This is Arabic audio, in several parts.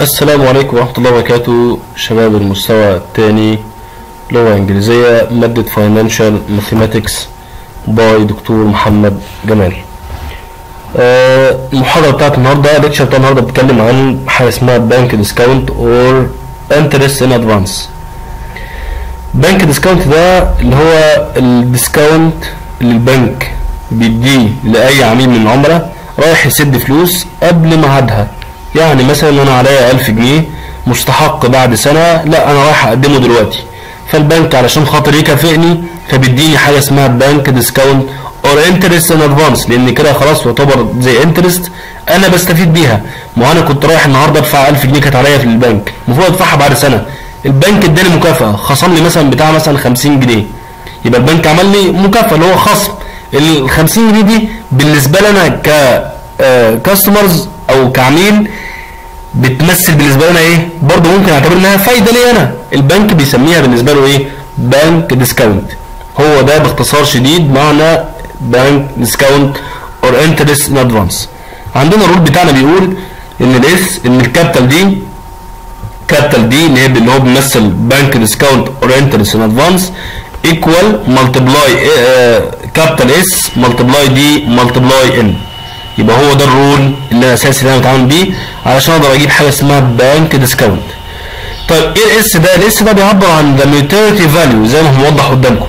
السلام عليكم ورحمة الله وبركاته. شباب المستوى الثاني. لغة إنجليزية مادة Financial Mathematics by دكتور محمد جمال. آه، المحاضرة بتاعت النهاردة ال lecture بتاع النهاردة بتتكلم عن حاجة اسمها bank discount or interest in advance bank discount ده اللي هو ال discount اللي البنك بيديه لأي عميل من العملاء رايح يسد فلوس قبل ميعادها. يعني مثلا أنا عليا 1000 جنيه مستحق بعد سنة لا أنا رايح أقدمه دلوقتي. فالبنك علشان خاطر يكافئني فبيديني حاجة اسمها bank discount or interest in advance لأن كده خلاص يعتبر زي interest أنا بستفيد بيها. ما أنا كنت رايح النهارده أدفع 1000 جنيه كانت عليا في البنك. المفروض أدفعها بعد سنة. البنك اداني مكافأة. خصم لي مثلا بتاع مثلا 50 جنيه. يبقى البنك عمل لي مكافأة اللي هو خصم. ال 50 جنيه دي بالنسبة لي أنا ك customers أو كعميل بتمثل بالنسبة لنا إيه؟ برضه ممكن أعتبر إنها فايدة لي أنا. البنك بيسميها بالنسبة له إيه؟ bank discount هو ده باختصار شديد معنى bank discount or interest in advance عندنا ال rule بتاعنا بيقول إن ال S إن ال capital D capital D اللي هي اللي هو بيمثل bank discount or interest in advance equal multiply capital S multiply D multiply N يبقى هو ده ال rule اللي اساسي اللي أنا بتعامل بيه علشان أقدر أجيب حاجة اسمها bank discount طيب إيه ال S ده؟ ال S ده بيعبر عن the maturity value زي ما هو موضح قدامكم.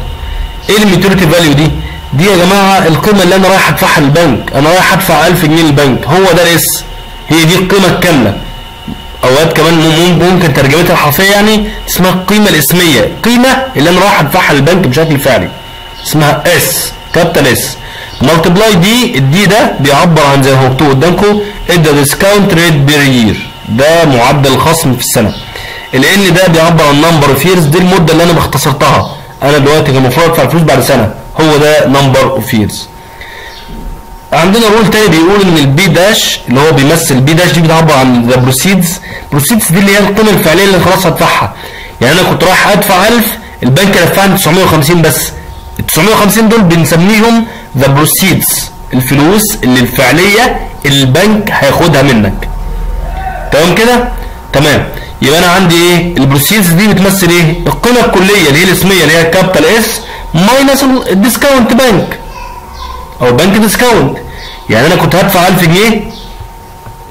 إيه ال maturity value دي؟ دي يا جماعة القيمة اللي أنا رايح أدفعها للبنك. أنا رايح أدفع 1000 جنيه للبنك. هو ده ال S هي دي القيمة الكاملة. أوقات كمان ممكن ترجمتها الحرفية يعني اسمها القيمة الاسمية. القيمه اللي أنا رايح أدفعها للبنك بشكل فعلي. اسمها S capital S multiply D ال D ده بيعبر عن زي ما مكتوب قدامكم ادى discount rate per year ده معدل الخصم في السنة. ال N ده بيعبر عن number of years دي المدة اللي أنا اختصرتها أنا دلوقتي كان المفروض ادفع الفلوس بعد سنة هو ده number of years عندنا rule تاني بيقول إن ال P dash اللي هو بيمثل ال P dash دي بتعبر عن the proceeds proceeds دي اللي هي القيمة الفعلية اللي خلاص هدفعها. يعني أنا كنت رايح أدفع 1000 البنك دفعني 950 بس. ال 950 دول بنسميهم the proceeds الفلوس اللي الفعلية البنك هياخدها منك. تمام كده؟ تمام. يبقى أنا عندي إيه؟ ال proceeds دي بتمثل إيه؟ القيمة الكلية اللي هي الاسمية اللي هي capital S minus ال discount bank أو bank discount يعني أنا كنت هدفع 1000 جنيه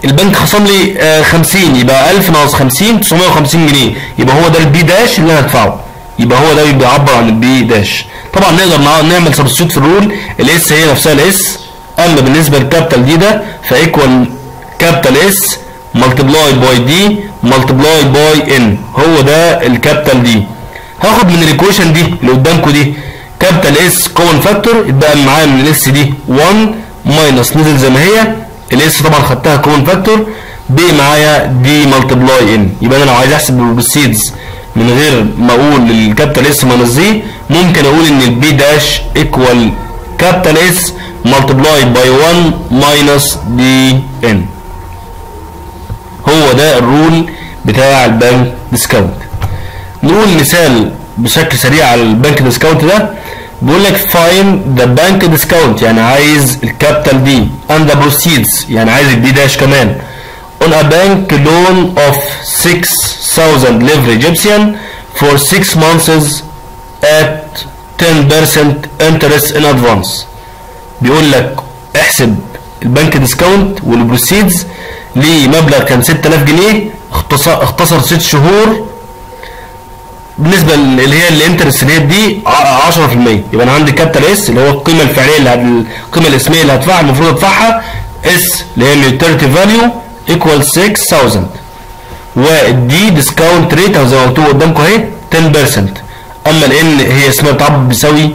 البنك خصم لي آه 50 يبقى 1000 ناقص 50 950 جنيه. يبقى هو ده ال P dash اللي أنا هدفعه. يبقى هو ده بيعبر عن ال P dash. طبعا نقدر نعمل substitute في ال rule ال S هي نفسها ال S أما بالنسبة لل capital D ده ف equal capital S multiply by D multiply by N هو ده ال capital D هاخد من ال equation دي اللي قدامكم دي. capital S common factor اتبقى معايا من ال S دي. 1 minus نزل زي ما هي. ال S طبعا خدتها common factor بقي معايا D multiply N. يبقى أنا لو عايز أحسب ال proceeds من غير ما أقول ال capital S minus D ممكن أقول إن ال P dash equal capital S multiply by 1 minus D N. هو ده ال rule بتاع ال bank discount نقول مثال بشكل سريع على ال bank discount ده. بيقول لك find the bank discount يعني عايز ال capital D and the proceeds يعني عايز ال P dash كمان. On a bank loan of 6000 livre Egyptian for 6 months at 10% interest in advance. بيقول لك احسب ال bank discount وال proceeds لمبلغ كان 6000 جنيه اختصر اختصر 6 شهور. بالنسبة اللي هي ال interest هي دي 10% يبقى أنا عندي capital S اللي هو القيمة الفعلية اللي القيمة الاسمية اللي هدفعها المفروض أدفعها S اللي هي ال maturity value. equal 6000 وال D discount rate أو زي ما مكتوب قدامكم أهي 10% أما ال N هي اسمها بتعبر بيساوي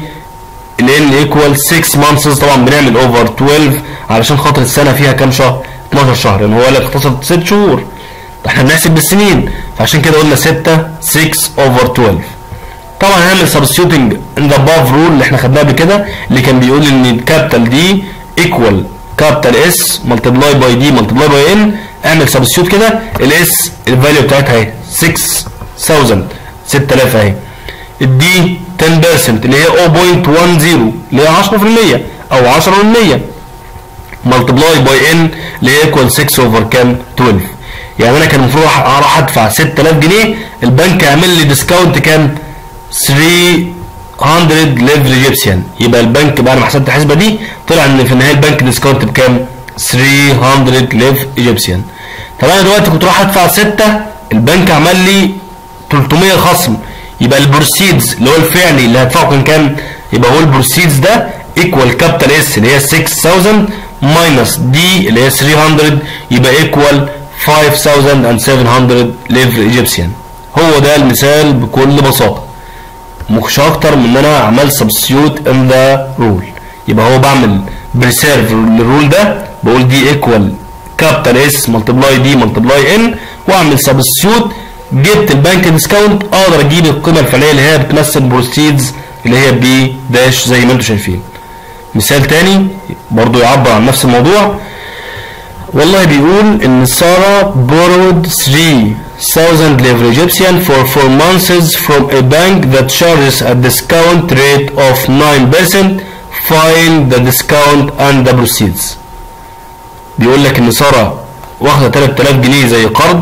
ال N equal 6 months طبعا بنعمل over 12 علشان خاطر السنة فيها كام شهر؟ 12 شهر. يعني هو قال لك اختصر 6 شهور. إحنا بنحسب بالسنين. فعشان كده قلنا 6 6 over 12 طبعا هنعمل substituting in the above rule اللي إحنا خدناه قبل كده اللي كان بيقول إن ال capital D equal capital S multiply by D multiply by N اعمل substitute كده ال S ال value بتاعتها اهي 6000 6000 اهي. ال D 10% اللي هي 0.10 اللي هي 10% أو 10% multiply by N اللي هي equal 6 over كام؟ 12 يعني أنا كان المفروض أروح أدفع 6000 جنيه البنك يعمل لي discount كام؟ 300 livre Egyptian. يبقى البنك بعد ما حسبت الحسبة دي طلع إن في النهاية ال bank discount بكام؟ 300 livre Egyptian. طب أنا دلوقتي كنت رايح أدفع 6 البنك عمل لي 300 خصم. يبقى ال proceeds اللي هو الفعلي اللي هدفعه كان كام؟ يبقى هو ال proceeds ده equal capital S اللي هي 6000 minus D اللي هي 300 يبقى equal 5700 livre Egyptian. هو ده المثال بكل بساطة. مش أكتر من إن أنا عملت substitute in the rule يبقى هو بعمل preserve لل rule ده بقول D equal capital S multiply D multiply N وأعمل substitute جبت ال bank discount أقدر أجيب القيمة الفعلية اللي هي بتمثل proceeds اللي هي P dash زي ما أنتم شايفين. مثال تاني برضو يعبر عن نفس الموضوع. والله بيقول إن سارة borrowed 3000 livre Egyptian for 4 months from a bank that charges a discount rate of 9% find the discount and the proceeds بيقول لك إن سارة واخدة 3000 جنيه زي قرض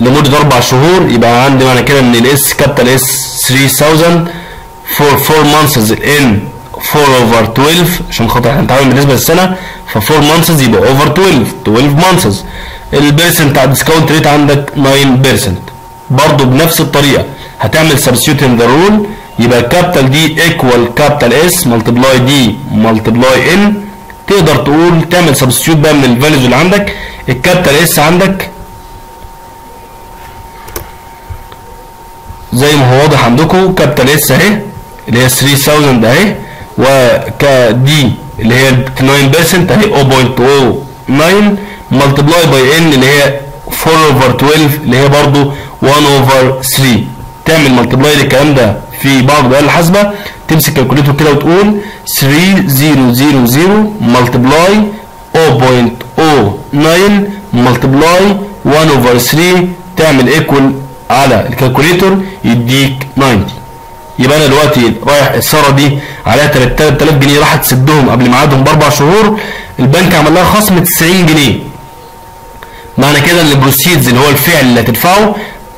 لمدة أربع شهور يبقى عندي معنى كده إن ال S capital S 3000 for 4 months in 4 over 12 عشان خاطر إحنا بنتعامل بالنسبة للسنة. ف 4 months يبقى over 12 12 months ال percent بتاع ال discount rate عندك 9% برضه بنفس الطريقة. هتعمل substitute in the rule يبقى capital D equal capital S multiply D multiply N تقدر تقول تعمل substitute بقى من ال values اللي عندك. ال capital S عندك. زي ما هو واضح عندكم capital S اهي اللي هي 3000 اهي. و d اللي هي 9% اهي 0.09 multiply by n اللي هي 4 over 12 اللي هي برضو 1 over 3 تعمل multiply للكلام ده في بعض الآلة الحاسبة تمسك calculator كده وتقول 3000 multiply 0.09 multiply 1 over 3 تعمل equal على ال calculator يديك 90 يبقى أنا دلوقتي رايح الساره دي عليها 3000 جنيه راح تسدهم قبل ميعادهم بأربع شهور البنك عمل لها خصم 90 جنيه. معنى كده إن ال proceeds اللي هو الفعل اللي هتدفعه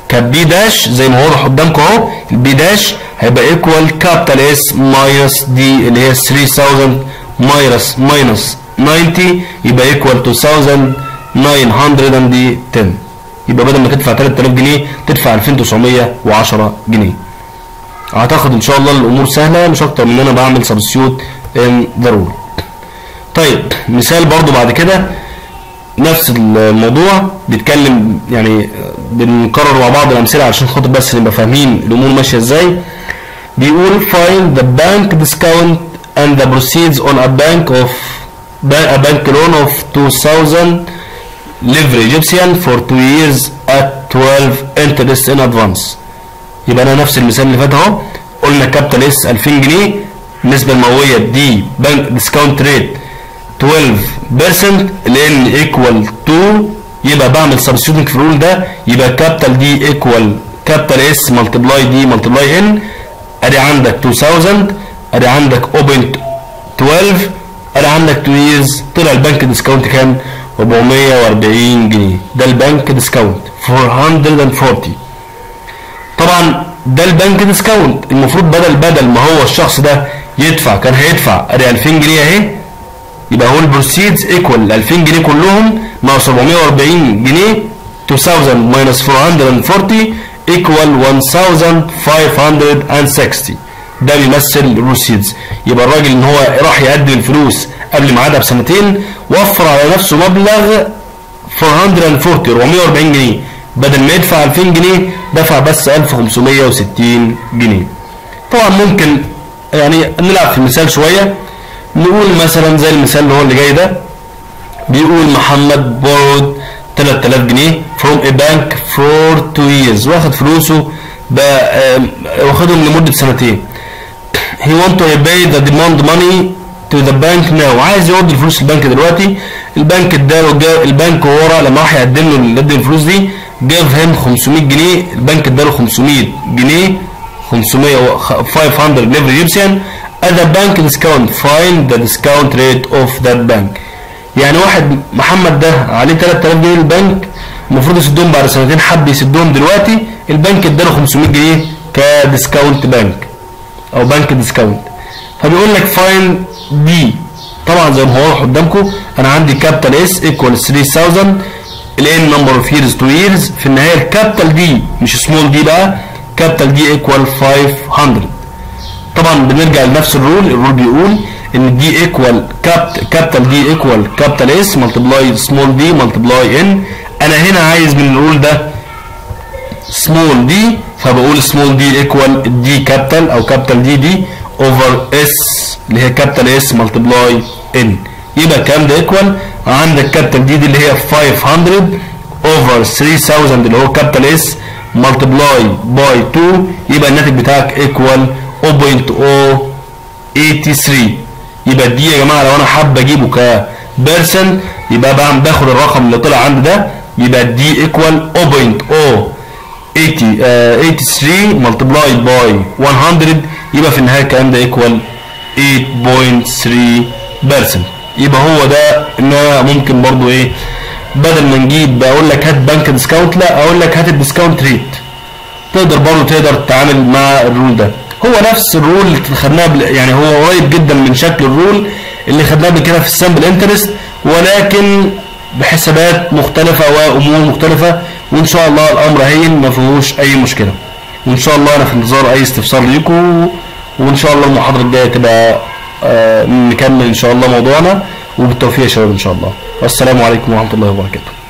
P dash زي ما هو واضح قدامكم أهو ال P dash هيبقى equal capital S minus D اللي هي 3000 minus minus 90 يبقى equal 2910 يبقى بدل ما تدفع 3000 جنيه تدفع 2910 جنيه. أعتقد إن شاء الله الأمور سهلة مش أكتر من إن أنا بعمل substitute in rule طيب مثال برضو بعد كده نفس الموضوع بيتكلم يعني بنكرر مع بعض الأمثلة عشان خاطر بس نبقى فاهمين الأمور ماشية إزاي. بيقول find the bank discount and the proceeds on a bank of a bank loan of 2000 livre Egyptian for 2 years at 12 interest in advance. يبقى أنا نفس المثال اللي فات أهو. قلنا capital S 2000 جنيه النسبة المئوية d bank discount rate 12% لأن ايكوال 2 يبقى بعمل substituting في ال rule ده يبقى capital D equal capital S multiply d multiply n أدي عندك 2000 أدي عندك 0.12 أدي عندك 2 years طلع ال bank discount كام؟ 440 جنيه. ده ال bank discount 440 طبعا ده ال bank discount المفروض بدل بدل ما هو الشخص ده يدفع كان هيدفع ادي 2000 جنيه اهي؟ يبقى هو ال proceeds equal 2000 جنيه كلهم مع 740 جنيه 2000 minus 440 equal 1560 ده بيمثل ال proceeds. يبقى الراجل إن هو راح يقدم الفلوس قبل ميعادها بسنتين وفر على نفسه مبلغ 440 440 جنيه. بدل ما يدفع 2000 جنيه دفع بس 1560 جنيه. طبعا ممكن يعني نلعب في المثال شوية. نقول مثلا زي المثال اللي هو اللي جاي ده. بيقول محمد بورد 3000 جنيه from a bank for 2 years. واخد فلوسه بقى واخدهم لمدة سنتين. He want to pay the demand money to the bank now. عايز يرد الفلوس البنك دلوقتي. البنك اداله البنك ورا لما راح يقدم له الفلوس دي. gave him 500 جنيه البنك اداله 500 جنيه 500 500 livre Egyptian the bank discount find the discount rate of that bank. يعني واحد محمد ده عليه 3000 جنيه البنك المفروض يسدهم بعد سنتين حب يسدهم دلوقتي البنك اداله 500 جنيه ك discount bank أو bank discount فبيقول لك find d طبعا زي ما هو قدامكم أنا عندي capital S equal 3000 ال n number of years two years في النهاية ال capital D مش small d بقى capital D equal 500 طبعا بنرجع لنفس ال rule ال rule بيقول إن D equal capital D equal capital S multiply small d multiply n أنا هنا عايز من ال rule ده small d فبقول small d equal D capital أو capital D دي over S اللي هي capital S multiply n يبقى الكلام ده equal عندك capital D دي اللي هي 500 over 3000 اللي هو capital S multiply by 2 يبقى الناتج بتاعك equal 0.083 يبقى دي يا جماعة لو أنا حابب أجيبه ك percent يبقى بعمل باخد الرقم اللي طلع عندي ده يبقى d equal 0.083 multiply by 100 يبقى في النهاية الكلام ده equal 8.3% يبقى هو ده إن أنا ممكن برضو إيه بدل ما نجيب أقول لك هات bank discount لا أقول لك هات ال discount rate تقدر برضو تقدر تتعامل مع ال rule ده. هو نفس ال rule اللي خدناه يعني هو قريب جدا من شكل ال rule اللي خدناه قبل كده في ال simple interest ولكن بحسابات مختلفة وأمور مختلفة وإن شاء الله الأمر هين ما فيهوش أي مشكلة. وإن شاء الله أنا في انتظار أي استفسار ليكم وإن شاء الله المحاضرة الجاية تبقى نكمل إن شاء الله موضوعنا وبالتوفيق يا شباب إن شاء الله. والسلام عليكم ورحمة الله وبركاته.